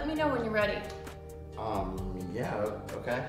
Let me know when you're ready. Um, yeah, okay.